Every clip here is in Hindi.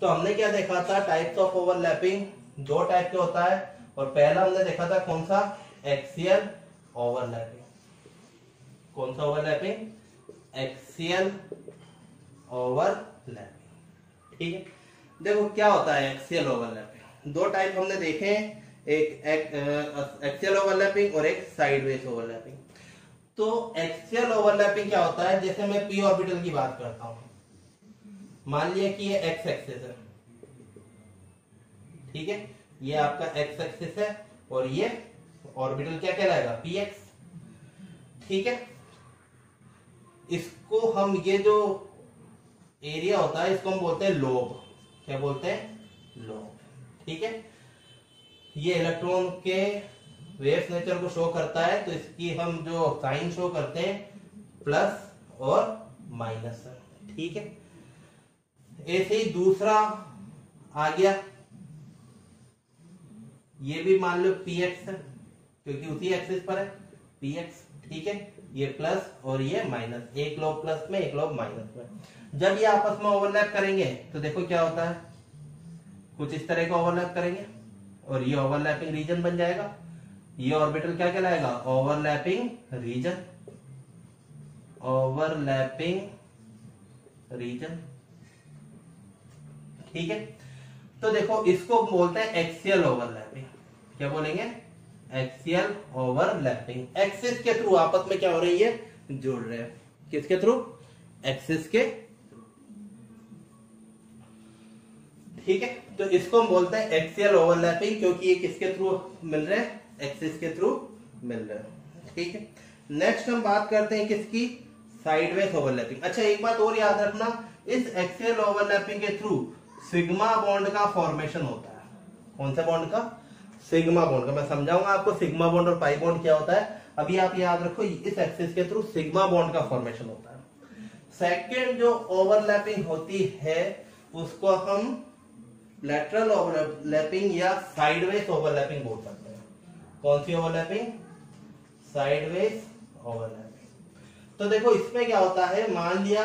तो हमने क्या देखा था? टाइप्स ऑफ़ ओवरलैपिंग दो टाइप के होता है। और पहला हमने देखा था कौन सा? एक्सियल ओवरलैपिंग कौन सा ओवरलैपिंग एक्सियल ओवरलैपिंग ठीक है? देखो क्या होता है एक्सियल ओवरलैपिंग दो टाइप हमने देखे एक एक्सियल ओवरलैपिंग और एक साइडवेज ओवरलैपिंग तो एक्सियल ओवरलैपिंग क्या होता है? जैसे मैं पी ऑर्बिटल की बात करता हूँ। मान लिया कि ये एक्स एक्सिस है। ठीक है? ये आपका एक्स एक्सेस है और ये ऑर्बिटल क्या कहलाएगा? पी एक्स ठीक है? इसको हम ये जो एरिया होता है, इसको हम बोलते हैं लोब क्या बोलते हैं? लोब ठीक है? ये इलेक्ट्रॉन के वेव्स नेचर को शो करता है तो इसकी हम जो साइन शो करते हैं प्लस और माइनस ठीक है? ऐसे ही दूसरा आ गया। ये भी मान लो पी एक्स है, क्योंकि उसी एक्सिस पर है। पी एक्स ठीक है, ये प्लस और ये माइनस एक लोग प्लस में, एक लोग माइनस में। जब ये आपस में ओवरलैप करेंगे तो देखो क्या होता है। कुछ इस तरह का ओवरलैप करेंगे, और ये ओवरलैपिंग रीजन बन जाएगा। ये ऑर्बिटल क्या कहलाएगा? ओवरलैपिंग रीजन ओवरलैपिंग रीजन ठीक है? तो देखो, इसको बोलते हैं एक्सियल ओवरलैपिंग क्या बोलेंगे? एक्सियल ओवरलैपिंग एक्सिस के थ्रू आपस में क्या हो रही है? जोड़ रहे हैं। किसके थ्रू एक्सिस के ठीक है? तो इसको हम बोलते हैं एक्सियल ओवरलैपिंग क्योंकि ये किसके थ्रू मिल रहे हैं? एक्सिस के थ्रू मिल रहे हैं। ठीक है? नेक्स्ट हम बात करते हैं किसकी? साइडवेज ओवरलैपिंग अच्छा एक बात और याद रखना। इस एक्सियल ओवरलैपिंग के थ्रू सिग्मा बॉन्ड का फॉर्मेशन होता है। कौन सा बॉन्ड का? सिग्मा बॉन्ड का। मैं समझाऊँगा आपको सिग्मा बॉन्ड और पाई बॉन्ड क्या होता है। अभी आप याद रखो, इस एक्सिस के थ्रू सिग्मा बॉन्ड का फॉर्मेशन होता है। सेकेंड जो ओवरलैपिंग होती है, उसको हम लेटरल ओवरलैपिंग या साइडवेज ओवरलैपिंग बोल सकते हैं। कौन सी ओवरलैपिंग साइडवेज ओवरलैपिंग तो देखो, इसमें क्या होता है? मान लिया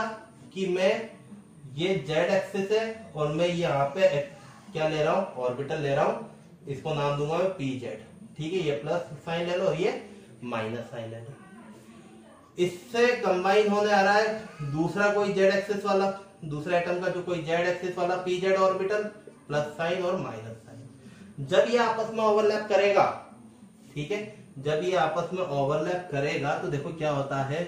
कि मैं ये जेड एक्सिस है और मैं यहाँ पे क्या ले रहा हूँ? ऑर्बिटल ले रहा हूँ। इसको नाम दूँगा मैं पी जेड ठीक है, ये प्लस साइन ले लो और ये माइनस साइन ले लो। इससे कंबाइन होने आ रहा है दूसरा कोई जेड एक्सिस वाला, दूसरे एटम का जो कोई जेड एक्सिस वाला P Z orbital plus sign और माइनस साइन। जब ये आपस में ओवरलैप करेगा, ठीक है, जब ये आपस में ओवरलैप करेगा तो देखो क्या होता है।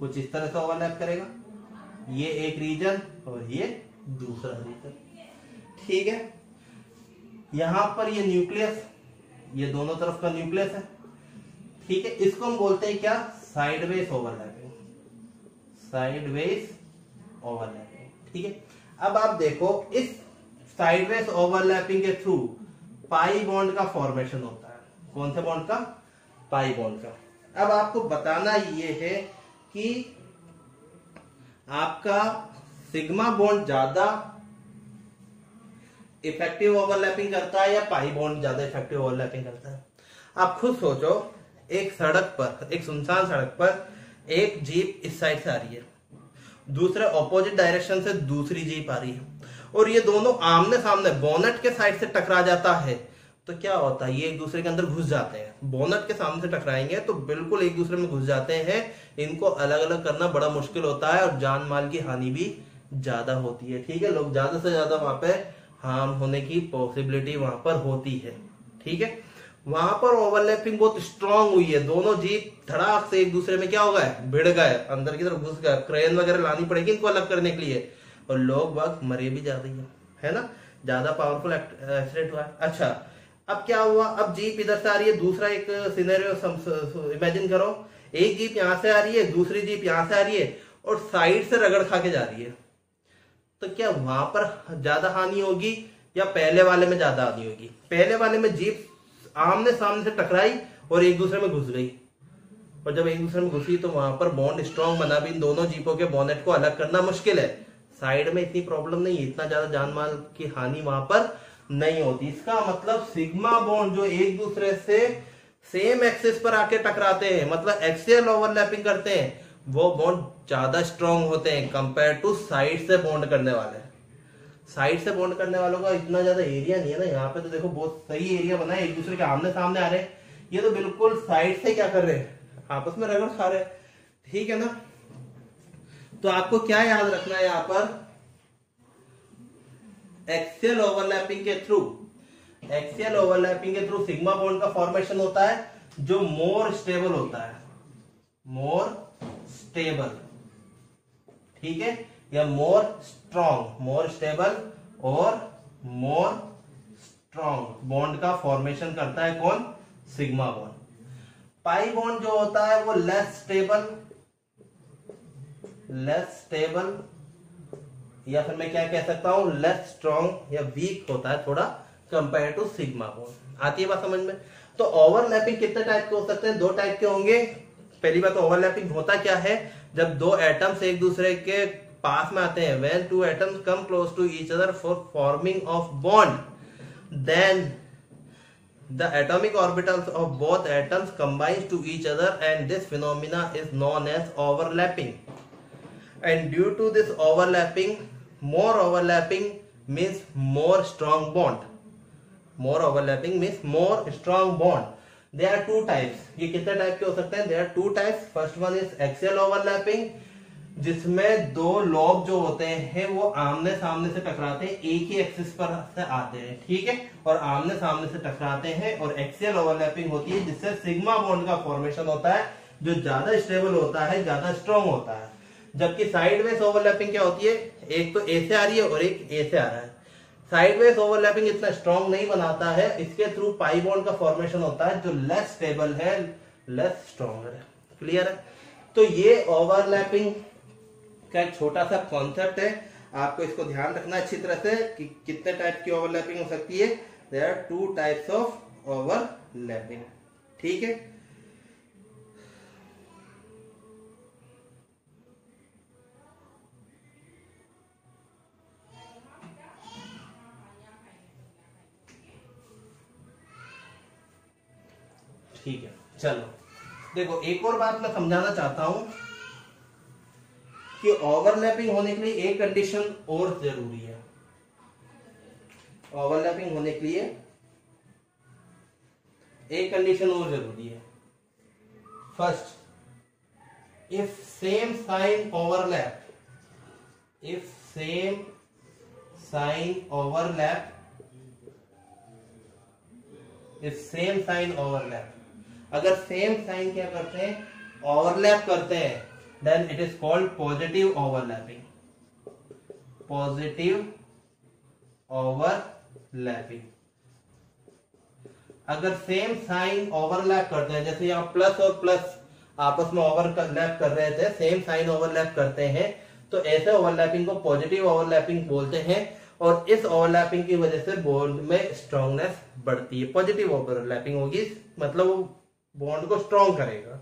कुछ इस तरह से ओवरलैप करेगा, ये एक रीजन और ये दूसरा रीजन ठीक है? यहाँ पर ये न्यूक्लियस ये दोनों तरफ़ का न्यूक्लियस है। ठीक है? इसको हम बोलते हैं क्या? साइडवेज ओवरलैपिंग साइडवेज ओवरलैपिंग ठीक है? अब आप देखो, इस साइडवेज ओवरलैपिंग के थ्रू पाई बॉन्ड का फॉर्मेशन होता है। कौन से बॉन्ड का? पाई बॉन्ड का। अब आपको बताना ये है कि आपका सिग्मा बॉन्ड ज़्यादा इफ़ेक्टिव ओवरलैपिंग करता है या पाई बॉन्ड ज़्यादा इफ़ेक्टिव ओवरलैपिंग करता है? आप खुद सोचो, एक सड़क पर, एक सुनसान सड़क पर एक जीप इस साइड से आ रही है। दूसरे ऑपोजिट डायरेक्शन से दूसरी जीप आ रही है। और ये दोनों आमने सामने बोनट के साइड से टकरा जाता है। तो क्या होता है, ये एक दूसरे के अंदर घुस जाते हैं। बोनट के सामने से टकराएँगे तो बिल्कुल एक दूसरे में घुस जाते हैं। इनको अलग अलग करना बड़ा मुश्किल होता है और जान माल की हानि भी ज़्यादा होती है। ठीक है, लोग ज़्यादा से ज़्यादा वहाँ पे हार्म होने की पॉसिबिलिटी वहाँ पर होती है। ठीक है, वहाँ पर ओवरलैपिंग बहुत स्ट्रांग हुई है। दोनों जीप धड़ाक से एक दूसरे में क्या हो गए? भिड़ गए। अंदर की तरफ़ घुस गए। क्रेन वगैरह लानी पड़ेगी इनको अलग करने के लिए। और लोग वक्त मरे भी ज़्यादा ही। है ना? ज़्यादा पावरफुल एक्सीडेंट हुआ है। अच्छा अब क्या हुआ? अब जीप इधर से आ रही है, दूसरा एक सिनेरियो इमेजिन करो। एक जीप यहाँ से आ रही है, दूसरी जीप यहाँ से आ रही है और साइड से रगड़ खा के जा रही है। तो क्या वहाँ पर ज़्यादा हानि होगी या पहले वाले में ज़्यादा हानि होगी? पहले वाले में जीप आमने सामने से टकराई और एक दूसरे में घुस गई। और जब एक दूसरे में घुसी तो वहाँ पर बॉन्ड स्ट्रांग बना भी इन दोनों जीपों के बॉनेट को अलग करना मुश्किल है। साइड में इतनी प्रॉब्लम नहीं है, इतना ज़्यादा जान माल की हानि वहाँ पर नहीं होती। इसका मतलब सिग्मा बॉन्ड जो एक दूसरे से सेम एक्सिस पर आके टकराते हैं मतलब एक्सियल ओवरलैपिंग करते हैं, वो बॉन्ड ज़्यादा स्ट्रांग होते हैं कंपेयर टू साइड से बॉन्ड करने वाले। साइड से बॉन्ड करने वालों का इतना ज़्यादा एरिया नहीं है ना, यहाँ पे तो देखो बहुत सही एरिया बना है, एक दूसरे के आमने सामने आ रहे हैं। ये तो बिल्कुल साइड से क्या कर रहे हैं? आपस में रगड़ खा रहे ठीक है ना? तो आपको क्या याद रखना है यहाँ पर? एक्सियल ओवरलैपिंग के थ्रू, एक्सियल ओवरलैपिंग के थ्रू सिग्मा बॉन्ड का फॉर्मेशन होता है, जो मोर स्टेबल होता है। मोर स्टेबल ठीक है? या मोर स्ट्रॉन्ग मोर स्टेबल और मोर स्ट्रॉन्ग बॉन्ड का फॉर्मेशन करता है कौन? सिग्मा बॉन्ड पाई बॉन्ड जो होता है, वो लेस स्टेबल लेस स्टेबल या फिर मैं क्या कह सकता हूँ लेस स्ट्रॉन्ग या वीक होता है थोड़ा कंपेयर टू सिग्मा बॉन्ड आती है बात समझ में? तो ओवरलैपिंग कितने टाइप के हो सकते हैं? दो टाइप के होंगे। पहली बात ओवरलैपिंग होता क्या है? जब दो एटम्स एक दूसरे के पास में आते हैं when two atoms come close to each other for forming of bond then the atomic orbitals of both atoms combines to each other and this phenomena is known as overlapping and due to this overlapping more overlapping means more strong bond more overlapping means more strong bond there are two types ये कितने टाइप के हो सकते हैं there are two types first one is axial overlapping जिसमें दो लॉब जो होते हैं वो आमने सामने से टकराते हैं एक ही एक्सिस पर से आते हैं ठीक है और आमने सामने से टकराते हैं और एक्सियल ओवरलैपिंग होती है जिससे सिग्मा बॉन्ड का फॉर्मेशन होता है जो ज़्यादा स्टेबल होता है ज़्यादा स्ट्रॉन्ग होता है जबकि साइड वेज ओवरलैपिंग क्या होती है? एक तो ए से आ रही है और एक ए से आ रहा है। साइड वेज ओवरलैपिंग इतना स्ट्रॉन्ग नहीं बनाता है, इसके थ्रू पाई बॉन्ड का फॉर्मेशन होता है, जो लेस स्टेबल है लेस स्ट्रॉन्गर है। क्लियर है? तो ये ओवरलैपिंग का एक छोटा सा कॉन्सेप्ट है। आपको इसको ध्यान रखना अच्छी तरह से कि कितने टाइप की ओवरलैपिंग हो सकती है। There are two types of overlapping ठीक है? चलो। देखो, एक और बात मैं समझाना चाहता हूँ कि ओवरलैपिंग होने के लिए एक कंडीशन और ज़रूरी है। ओवरलैपिंग होने के लिए एक कंडीशन और ज़रूरी है। First if same sign overlap if same sign overlap if same sign overlap अगर सेम साइन क्या करते हैं? ओवरलैप करते हैं then it is called positive overlapping positive overlapping अगर सेम साइन ओवरलैप करते हैं, जैसे यहाँ प्लस और प्लस आपस में ओवरलैप कर रहे थे सेम साइन ओवरलैप करते हैं तो ऐसे ओवरलैपिंग को पॉजिटिव ओवरलैपिंग बोलते हैं और इस ओवरलैपिंग की वजह से बोर्ड में स्ट्रांगनेस बढ़ती है। पॉजिटिव ओवरलैपिंग होगी मतलब बॉन्ड को स्ट्रॉन्ग करेगा।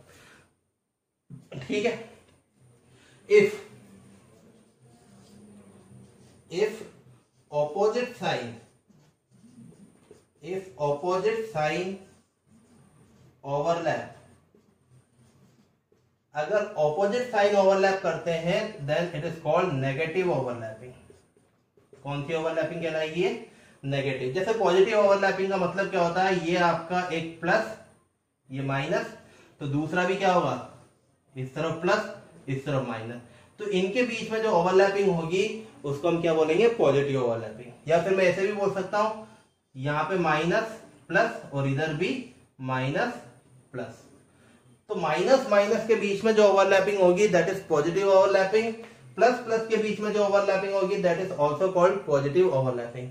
ठीक है? If if opposite sign if opposite sign overlap अगर ऑपोजिट साइन ओवरलैप करते हैं then it is called negative overlapping कौन सी ओवरलैपिंग कहलाएगी नेगेटिव जैसे पॉजिटिव ओवरलैपिंग का मतलब क्या होता है? ये आपका एक प्लस ये माइनस तो दूसरा भी क्या होगा? इस तरफ़ प्लस, इस तरफ़ माइनस। तो इनके बीच में जो ओवरलैपिंग होगी, उसको हम क्या बोलेंगे? पॉजिटिव ओवरलैपिंग या फिर मैं ऐसे भी बोल सकता हूँ, यहाँ पे माइनस, प्लस, और इधर भी माइनस, प्लस। तो माइनस माइनस के बीच में जो ओवरलैपिंग होगी that is positive overlapping plus plus के बीच में जो ओवरलैपिंग होगी that is also called positive overlapping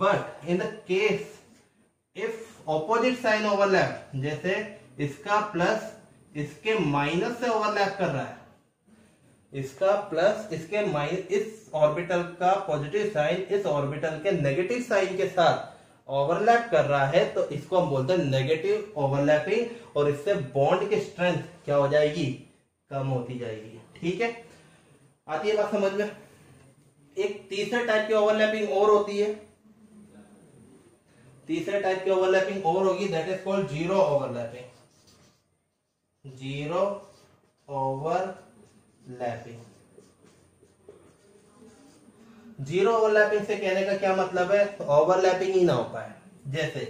but in the case if opposite sign overlap जैसे इसका प्लस इसके माइनस से ओवरलैप कर रहा है। इसका प्लस इसके माइनस इस ऑर्बिटल का पॉजिटिव साइन इस ऑर्बिटल के नेगेटिव साइन के साथ ओवरलैप कर रहा है तो इसको हम बोलते हैं नेगेटिव ओवरलैपिंग और इससे बॉन्ड की स्ट्रेंथ क्या हो जाएगी? कम होती जाएगी। ठीक है? आती है बात समझ में? एक तीसरे टाइप की ओवरलैपिंग और होती है। तीसरे टाइप की ओवरलैपिंग और होगी that is called zero overlapping zero over overlapping zero overlapping से कहने का क्या मतलब है? ओवरलैपिंग ही ना हो पाए। जैसे,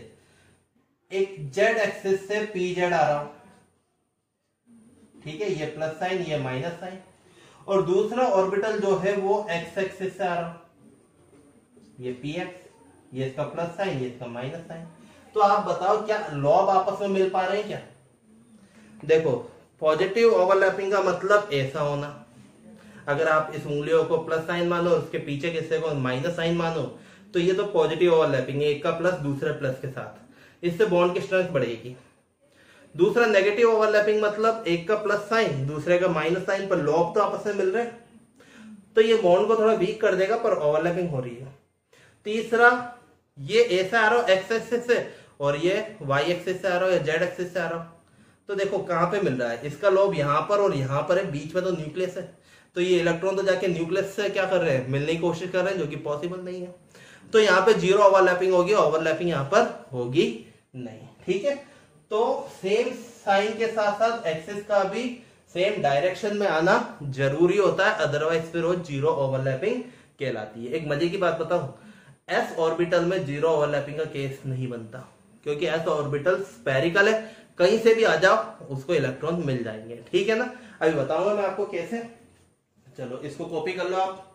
एक जेड एक्सिस से पी जेड आ रहा हूँ। ठीक है, ये प्लस साइन ये माइनस साइन और दूसरा ऑर्बिटल जो है, वो एक्स एक्सिस से आ रहा हूँ। ये पी एक्स ये इसका प्लस साइन ये इसका माइनस साइन तो आप बताओ क्या लॉब आपस में मिल पा रहे हैं क्या? देखो पॉजिटिव ओवरलैपिंग का मतलब ऐसा होना। अगर आप इस उंगलियों को प्लस साइन मानो उसके पीछे के हिस्से को माइनस साइन मानो तो ये तो पॉजिटिव ओवरलैपिंग है, एक का प्लस दूसरे प्लस के साथ। इससे बॉन्ड की स्ट्रेंथ बढ़ेगी। दूसरा नेगेटिव ओवरलैपिंग मतलब एक का प्लस साइन दूसरे का माइनस साइन पर लॉब तो आपस में मिल रहे तो ये बॉन्ड को थोड़ा वीक कर देगा, पर ओवरलैपिंग हो रही है। तीसरा ये ऐसा आ रहा हो एक्स एक्सिस से और ये वाई एक्सिस से आ रहा हो या जेड एक्सिस से आ रहा हो तो देखो, कहाँ पे मिल रहा है? इसका लोब यहाँ पर और यहाँ पर है, बीच में तो न्यूक्लियस है। तो ये इलेक्ट्रॉन तो जाके न्यूक्लियस से क्या कर रहे हैं? मिलने की कोशिश कर रहे हैं, जो कि पॉसिबल नहीं है। तो यहाँ पे ज़ीरो ओवरलैपिंग होगी ओवरलैपिंग यहाँ पर होगी नहीं, ठीक है? तो सेम साइन के साथ साथ एक्सिस का भी सेम डायरेक्शन में आना ज़रूरी होता है अदरवाइज़ फिर वो ज़ीरो ओवरलैपिंग कहलाती है। एक मज़े की बात बताऊँ एस ऑर्बिटल में ज़ीरो ओवरलैपिंग का केस नहीं बनता, क्योंकि एस ऑर्बिटल स्पेरिकल है, कहीं से भी आ जाओ, उसको इलेक्ट्रॉन मिल जाएँगे, ठीक है ना? अभी बताऊँगा मैं आपको कैसे चलो, इसको कॉपी कर लो आप।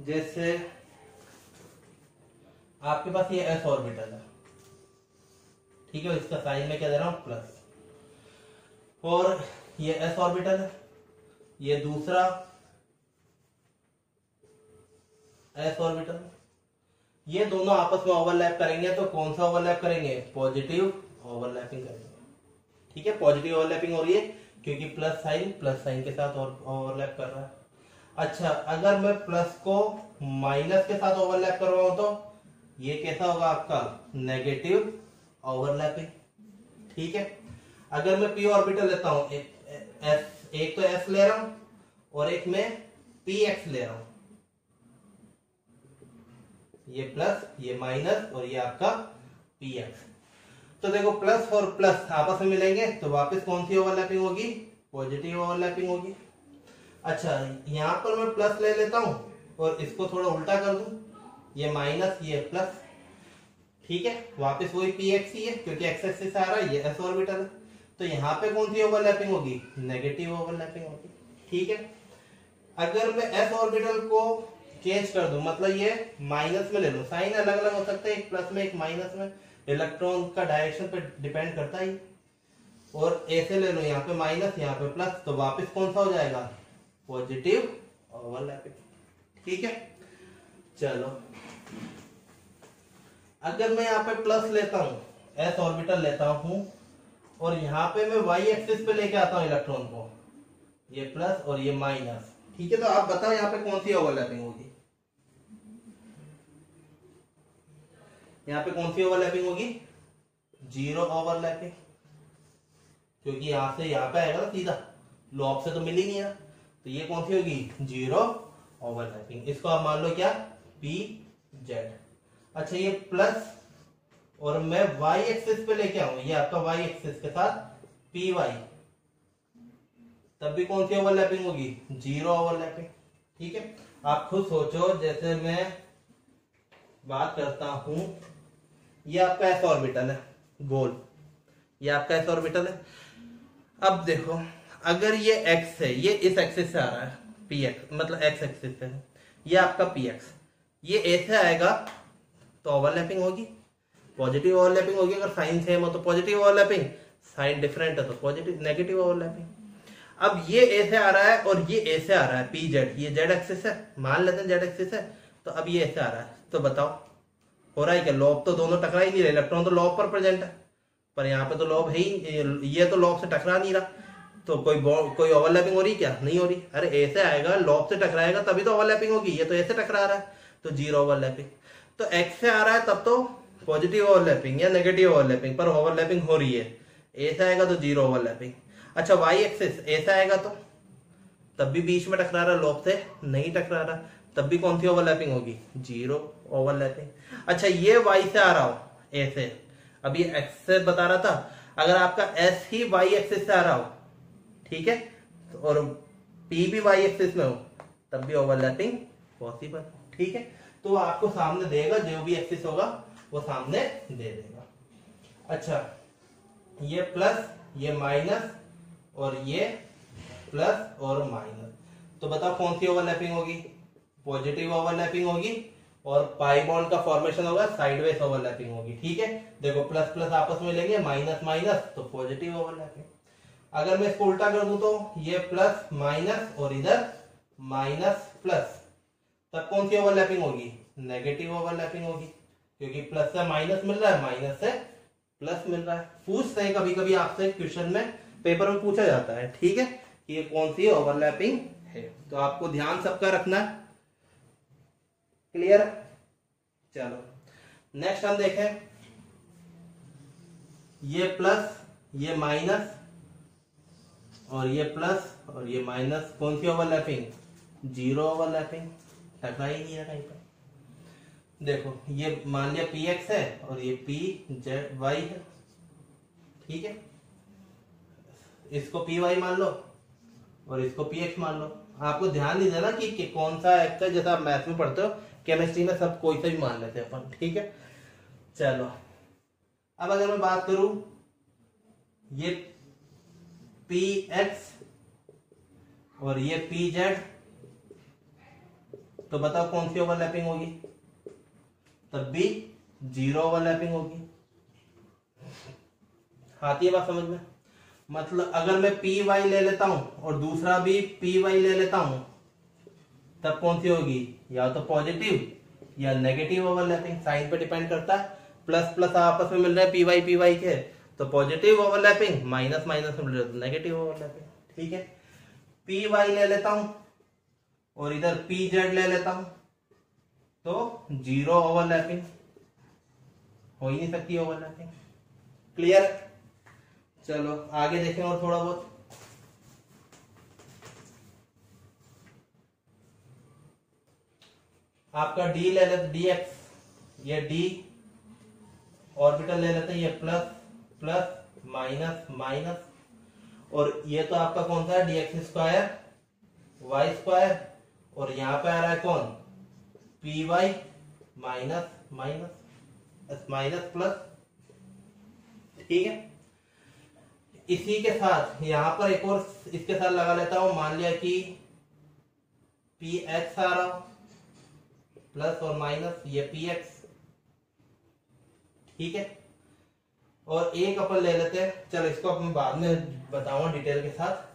जैसे आपके पास ये एस ऑर्बिटल है। ठीक है, इसका साइन में क्या दे रहा हूँ? प्लस और ये एस ऑर्बिटल है। ये दूसरा एस ऑर्बिटल ये दोनों आपस में ओवरलैप करेंगे तो कौन सा ओवरलैप करेंगे? पॉजिटिव ओवरलैपिंग करेंगे। ठीक है पॉजिटिव ओवरलैपिंग हो रही है, क्योंकि प्लस साइन प्लस साइन के साथ ओवरलैप कर रहा है। अच्छा अगर मैं प्लस को माइनस के साथ ओवरलैप कर रहा हूँ तो? ये कैसा होगा आपका? नेगेटिव ओवरलैपिंग ठीक है? अगर मैं पी ऑर्बिटल लेता हूँ, एक एस एक तो एस ले रहा हूँ और एक मैं पी एक्स ले रहा हूँ। ये प्लस ये माइनस और ये आपका पी एक्स तो देखो प्लस और प्लस आपस में मिलेंगे तो वापस कौन सी ओवरलैपिंग होगी? पॉजिटिव ओवरलैपिंग होगी। अच्छा यहाँ पर मैं प्लस ले लेता हूँ और इसको थोड़ा उल्टा कर दू। ये माइनस ये प्लस ठीक है? वापस वही पी एक्स ही है, क्योंकि एक्स एक्सिस आ रहा है, ये एस ऑर्बिटल है। तो यहाँ पे कौन सी ओवरलैपिंग होगी? नेगेटिव ओवरलैपिंग होगी, ठीक है? अगर मैं एस ऑर्बिटल को चेंज कर दू मतलब ये माइनस में ले लो। साइन अलग अलग हो सकते हैं, एक प्लस में, एक माइनस में। इलेक्ट्रॉन का डायरेक्शन पे डिपेंड करता ही। और ऐसे ले लो, यहाँ पे माइनस यहाँ पे प्लस तो वापस कौन सा हो जाएगा? पॉजिटिव ओवरलैपिंग ठीक है? चलो। अगर मैं यहाँ पे प्लस लेता हूँ एस ऑर्बिटल लेता हूँ, और यहाँ पे मैं वाई एक्सिस पे लेके आता हूँ इलेक्ट्रॉन को, ये प्लस और ये माइनस ठीक है? तो आप बताओ यहाँ पे कौन सी ओवरलैपिंग होगी? यहाँ पे कौन सी ओवरलैपिंग होगी? ज़ीरो ओवरलैपिंग क्योंकि यहाँ से यहाँ पे आएगा ना सीधा। लॉब से तो मिल ही नहीं है तो ये कौन सी होगी? ज़ीरो ओवरलैपिंग इसको आप मान लो क्या? पी जेड अच्छा ये प्लस और मैं वाई एक्सिस पे लेके आऊँगा ये आपका वाई एक्सिस के साथ पी वाई तब भी कौन सी ओवरलैपिंग होगी? ज़ीरो ओवरलैपिंग ठीक है? आप खुद सोचो, जैसे मैं बात करता हूँ, ये आपका एस ऑर्बिटल है, गोल। ये आपका एस ऑर्बिटल है। अब देखो। अगर ये एक्स है, ये इस एक्सिस से आ रहा है पी एक्स मतलब एक्स एक्सिस से है, ये आपका पी एक्स ये ऐसे आएगा तो ओवरलैपिंग होगी। पॉजिटिव ओवरलैपिंग होगी, अगर साइन सेम हो तो पॉजिटिव ओवरलैपिंग साइन डिफरेंट है तो पॉजिटिव नेगेटिव ओवरलैपिंग अब ये ऐसे आ रहा है और ये ऐसे आ रहा है पी जेड ये जेड एक्सिस है, मान लेते हैं जेड एक्सिस है तो अब ये ऐसे आ रहा है। तो बताओ, हो रहा है क्या? लॉब तो दोनों टकरा ही नहीं रहे इलेक्ट्रॉन तो लॉब पर प्रेजेंट है। पर यहाँ पे तो लॉब है ही ये तो लॉब से टकरा नहीं रहा। तो कोई कोई ओवरलैपिंग हो रही क्या? नहीं हो रही। अरे ऐसे आएगा लॉब से टकराएगा, तभी तो ओवरलैपिंग होगी। ये तो ऐसे टकरा रहा है। तो ज़ीरो ओवरलैपिंग तो एक्स से आ रहा है, तब तो पॉजिटिव ओवरलैपिंग या नेगेटिव ओवरलैपिंग पर ओवरलैपिंग हो रही है। ऐसा आएगा तो ज़ीरो ओवरलैपिंग अच्छा वाई एक्सिस ऐसा आएगा तो? तब भी बीच में टकरा रहा लॉब से नहीं टकरा रहा। तब भी कौन सी ओवरलैपिंग होगी? ज़ीरो ओवरलैपिंग अच्छा ये वाई से आ रहा हो, ऐसे। ये एक्स से बता रहा था। अगर आपका एस ही वाई एक्सिस से आ रहा हो ठीक है? और पी भी वाई एक्सिस में हो, तब भी ओवरलैपिंग पॉसिबल ठीक है? तो आपको सामने देगा, जो भी एक्सिस होगा, वो सामने दे देगा। अच्छा ये प्लस ये माइनस और ये प्लस और माइनस तो बताओ कौन सी ओवरलैपिंग होगी? पॉजिटिव ओवरलैपिंग होगी, और पाई बॉन्ड का फॉर्मेशन होगा साइडवेज ओवरलैपिंग होगी, ठीक है? देखो प्लस प्लस आपस में लेंगे माइनस माइनस तो पॉजिटिव ओवरलैपिंग अगर मैं इसको उल्टा कर दूँ तो ये प्लस माइनस और इधर माइनस प्लस तब कौन सी ओवरलैपिंग होगी? नेगेटिव ओवरलैपिंग होगी, क्योंकि प्लस से माइनस मिल रहा है माइनस से प्लस मिल रहा है। पूछते हैं कभी कभी आपसे क्वेश्चन में पेपर में पूछा जाता है, ठीक है? कि ये कौन सी ओवरलैपिंग है? तो आपको ध्यान सबका रखना। है क्लियर चलो। नेक्स्ट हम देखें। ये प्लस ये माइनस और ये प्लस और ये माइनस कौन सी ओवरलैपिंग ज़ीरो ओवरलैपिंग टकरा ही नहीं है कहीं पर। देखो ये मान लिया पी एक्स है और ये पी जेड वाई है। ठीक है? इसको पी वाई मान लो और इसको पी एक्स मान लो। आपको ध्यान नहीं देना कि, कि कौन सा एक्स है जैसा आप मैथ में पढ़ते हो केमिस्ट्री में सब कोई सा भी मान लेते हैं अपन ठीक है? चलो। अब अगर मैं बात करूँ ये पी एक्स और ये पी जेड तो बताओ कौन सी ओवरलैपिंग होगी? तब भी ज़ीरो ओवरलैपिंग होगी। आती है बात समझ में? मतलब अगर मैं पी वाई ले लेता हूँ और दूसरा भी पी वाई ले लेता हूँ, तब कौन सी होगी? या तो पॉजिटिव या नेगेटिव ओवरलैपिंग साइन पे डिपेंड करता है। प्लस प्लस आपस में मिल रहे हैं पी वाई पी वाई के। तो पॉजिटिव ओवरलैपिंग माइनस माइनस में नेगेटिव ओवरलैपिंग ठीक है? पी वाई ले लेता हूँ, और इधर पी जेड ले लेता हूँ तो ज़ीरो ओवरलैपिंग हो ही नहीं सकती ओवरलैपिंग क्लियर चलो, आगे देखें और थोड़ा बहुत। आपका डी ले लेते डी एक्स ये डी ऑर्बिटल ले लेते हैं, ये प्लस प्लस माइनस माइनस, और ये तो आपका कौन सा है? D X square Y square और यहाँ पे आ रहा है कौन? P Y minus minus minus plus, ठीक है? इसी के साथ, यहाँ पर एक और इसके साथ लगा लेता हूँ, मान लिया कि पी एक्स आ रहा प्लस और माइनस, ये पी एक्स ठीक है? और एक अपन ले लेते हैं। चलो, इसको अपन बाद में बताऊँगा डिटेल के साथ।